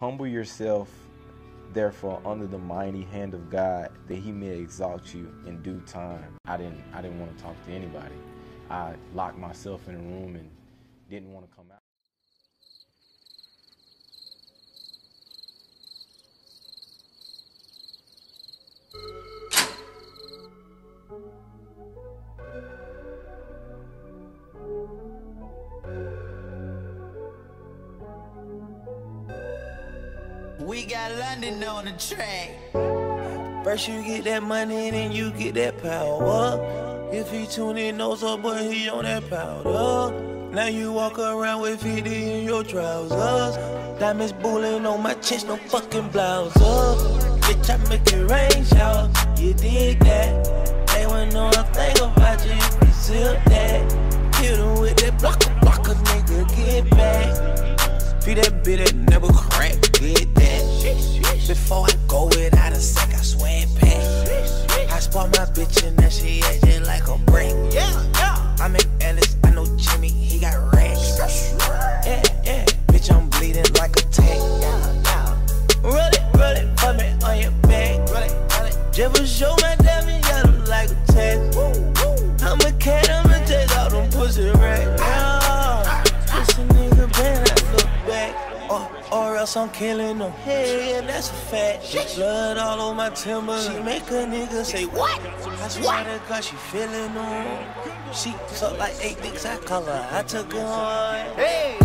Humble yourself, therefore, under the mighty hand of God, that He may exalt you in due time. I didn't. I didn't want to talk to anybody. I locked myself in a room and didn't want to come out. We got London on the track. First you get that money, and then you get that power. If he tune in, knows up, but he on that powder. Now you walk around with 50 in your trousers. Diamonds bullying on my chest, no fucking blouse up. Bitch, I make it rain shower. You dig that? They wouldn't know a thing about you you zip that. Hit with that blocker, blocker, nigga, get back. Feed that bitch that bitch and that she acting like a brick. Yeah, yeah. I'm in Ellis, I know Jimmy, he got racks. Yeah, yeah. Bitch, I'm bleeding like a tank. Yeah, yeah. Roll it, roll it, put me on your back. Roll it, roll it. Just show my diamond yellow like a tag. I'm Or, else I'm killing them. Hey, yeah, that's a fact. Blood all on my timber. She make a nigga say, What? I swear to God, she feeling them. She suck like eight dicks, I call her. I took her on. Hey!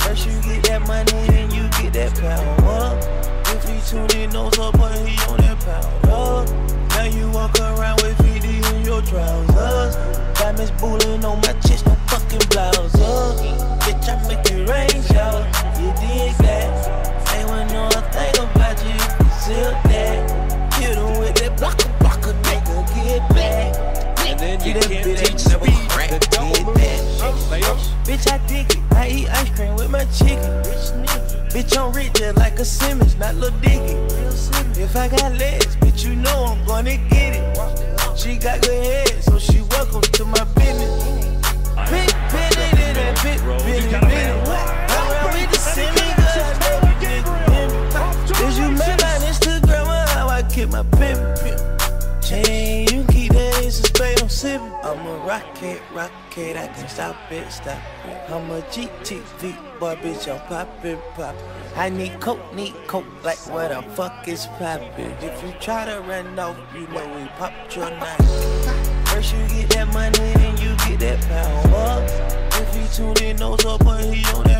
First you get that money, then you get that power. If he tune in, up, but he on that powder. Teach never. Bitch, I dig it. I eat ice cream with my chicken. Bitch, I'm rich just like a Simmons, not Lil Dicky. If I got legs, bitch, you know I'm gonna get it. She got good head, so she welcome to my business. Big then that big Benny, Benny. I'm around with the semi Is you met my Instagram how I keep my pimp? Chain, you keep that ace of spade, I'm. I'm a rocket, rocket, I can stop it, stop it. I'm a GTV, boy, bitch, I'm poppin', poppin'. I need coke, need coke, like what the fuck is poppin'? If you try to run off, you know we popped your night. First you get that money, then you get that power. If he tune in, knows up, he on.